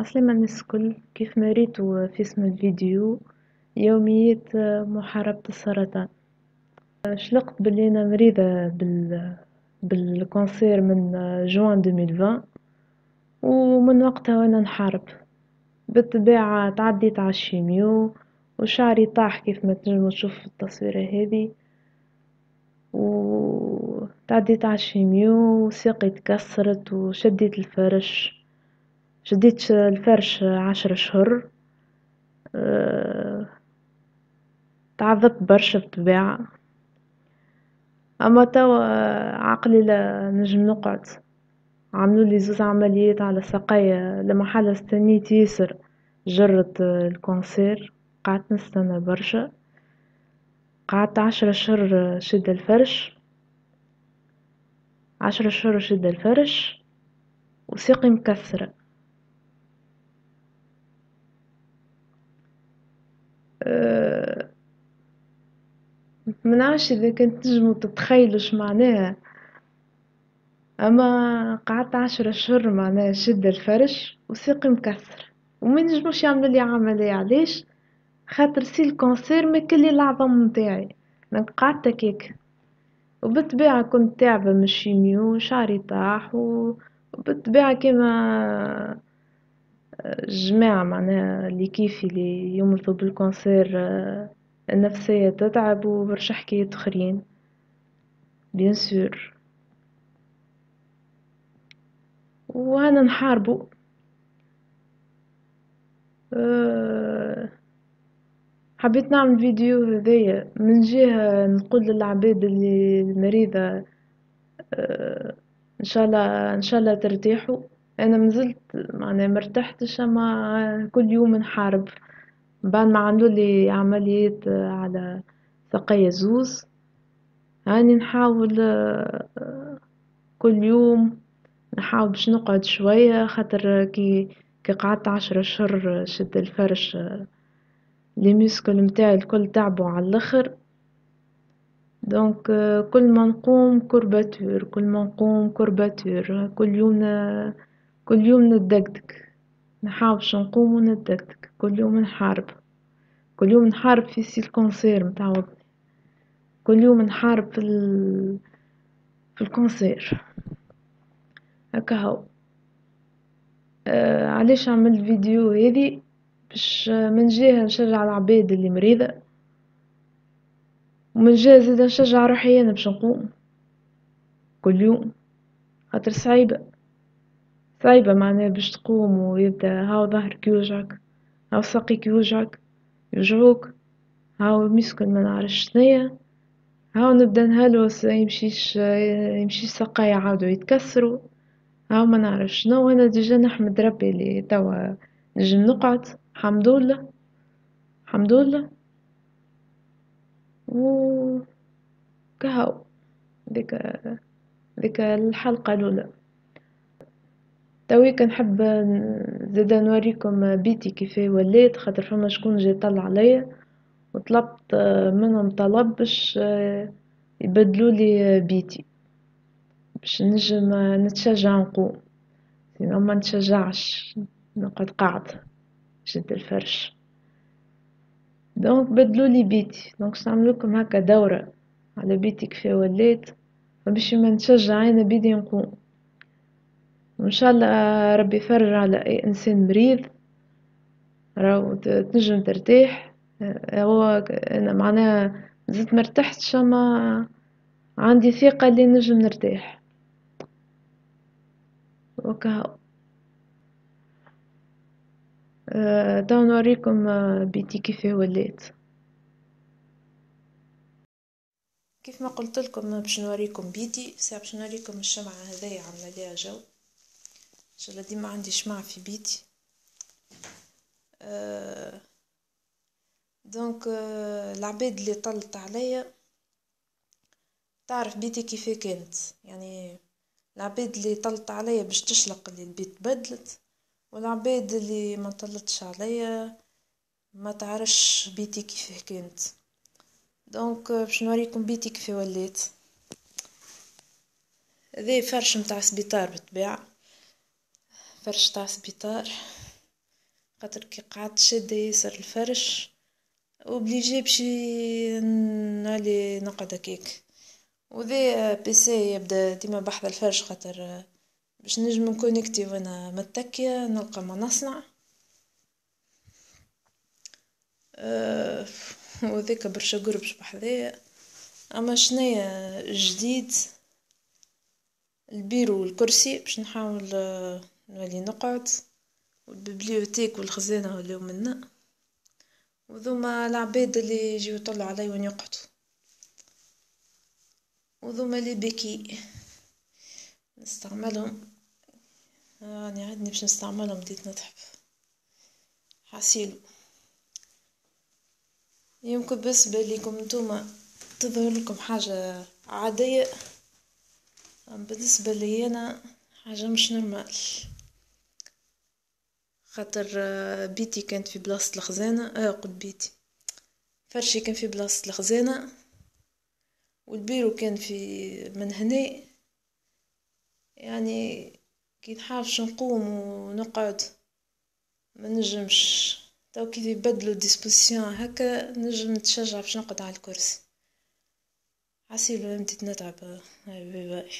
عسلامة الناس الكل كيف ما ريتوا في اسم الفيديو يوميات محاربة السرطان. شلقت بلي أنا مريضة بال بال cancer من جوان 2020 ومن وقتها وأنا نحارب. بالطبيعة تعديت على ال chimio وشعري طاح كيف ما تنجموا تشوفوا في التصويرة هذه و تعديت على ال chimio وساقي تكسرت وشديت الفرش. شديت الفرش عشر اشهر أه تعذبت برشا بالطبيعة أما توا عقلي لا نجم نقعد. عملوا لي زوز عمليات على ساقيا لمحل استنيت ياسر جرت الكونسير. قعدت نستنى برشا. قعدت عشر اشهر شد الفرش. عشر اشهر شد الفرش. وساقي مكسرة. منعرفش إذا كنت تنجموا تتخيلوا اش معناها. أما قعدت عشر اشهر معناها شد الفرش وساقي مكسر. وما نجموش يعملوا لي عملية علاش؟ خاطر سي ال cancer ماكل لي العظم نتاعي قعدت هكاك. وبالطبيعة كنت تعبة من ال chimio شعري طاح وبالطبيعة كما الجماعة معناها اللي كيفي اللي يمرضوا بال cancer آه، النفسية تتعب وبرشا حكايات أخرين. bien sûr وأنا نحاربو. أه حبيت نعمل فيديو هذايا. من جهة نقول للعباد اللي المريضة أه إن شاء الله إن شاء الله ترتاحوا. أنا مازلت معناها مرتحتش أما كل يوم نحارب. بعد ما عملوا لي عمليات على ساقية زوز هاني نحاول كل يوم نحاول باش نقعد شوية خاطر كي كي قعدت عشر اشهر شد الفرش les muscles متاعي الكل تعبوا على الأخر. donc كل ما نقوم courbature كل ما نقوم courbature كل يوم كل يوم ندقدق نحاول باش نقوم وندقدق كل يوم نحارب. كل يوم نحارب في سي ال cancer متعوض كل يوم نحارب في ال... في ال cancer. هكا هو. آه علاش عملت فيديو هذي؟ باش من جهة نشجع العباد اللي مريضة. ومن جهة زيدا نشجع روحي أنا باش نقوم. كل يوم. خاطر صعيبة. صعيبة معناها باش تقوم ويبدأ هاو ظهرك يوجعك هاو ساقيك يوجعك يوجعوك هاو مسكن ما نعرفش شنيا هاو نبدأ نهلوس يمشيش يمشيش ساقايا عاودوا يتكسروا هاو ما نعرف شنو. وأنا déjà نحمد ربي اللي توا نجم نقعد الحمد لله الحمد لله. و كهو ديك ديك الحلقة الأولى. تويك نحب زادا نوريكم بيتي كيف وليت خاطر فما شكون جاي طلع عليا. وطلبت منهم طلب باش يبدلوا لي بيتي باش نجم نتشجع نقوم. sinon ما نتشجعش نقعد قاعد شد الفرش. donc بدلوا لي بيتي. donc لكم هكا دورة على بيتي كيف وليت. باش ما نتشجع أنا بيدي نقوم. وان شاء الله ربي يفرج على أي إنسان مريض راهو تنجم ترتاح. هو أنا معناها زدت مرتحتش أما عندي ثقة اللي نجم نرتاح. وكهو أه تو نوريكم بيتي كيف وليت كيف ما قلت لكم باش نوريكم بيتي باش نوريكم الشمعة هذيا عاملة ليها جو. الله ديما عندي شمعة في بيتي. أه donc أه العباد اللي طلت عليا تعرف بيتي كيف كانت. يعني العباد اللي طلت عليا باش تشلق اللي البيت بدلت والعباد اللي ما طلتش عليا ما تعرفش بيتي كيف كانت. donc باش نوريكم بيتي كيف وليت. هذا فرش متاع سبيطار بالطبيعة. فرش تاع سبيطار خاطر كي قعدت شادة ياسر الفرش obligée بشي نالي نقعد هكاك. وذي PC يبدا ديما بحذا الفرش خاطر باش نجم ن connecter وأنا متكية نلقى ما نصنع. أه وذيك برشا قربش بحذايا أما شنيا جديد البيرو والكرسي باش نحاول نولي نقعد وال bibliothèque والخزانة ولاو منا وذوما العباد اللي يجيو يطلعوا علي وين يقعدوا. وذوما les béquilles. نستعملهم. راني عندي باش نستعملهم بديت نتعب حاسيلو يمكن بس باليكم نتوما تظهر لكم حاجة عادية. بالنسبة لي أنا حاجة مش normale. خاطر بيتي كانت في بلاصة الخزانة آه قلت بيتي. فرشي كان في بلاصة الخزانة والبيرو كان في من هنا. يعني كي نحاولش نقوم ونقعد ما نجمش. تو كي يبدلوا disposition هكا نجم نتشجع باش نقعد على الكرسي. حاسيلو إمتى نتعب هاي bye bye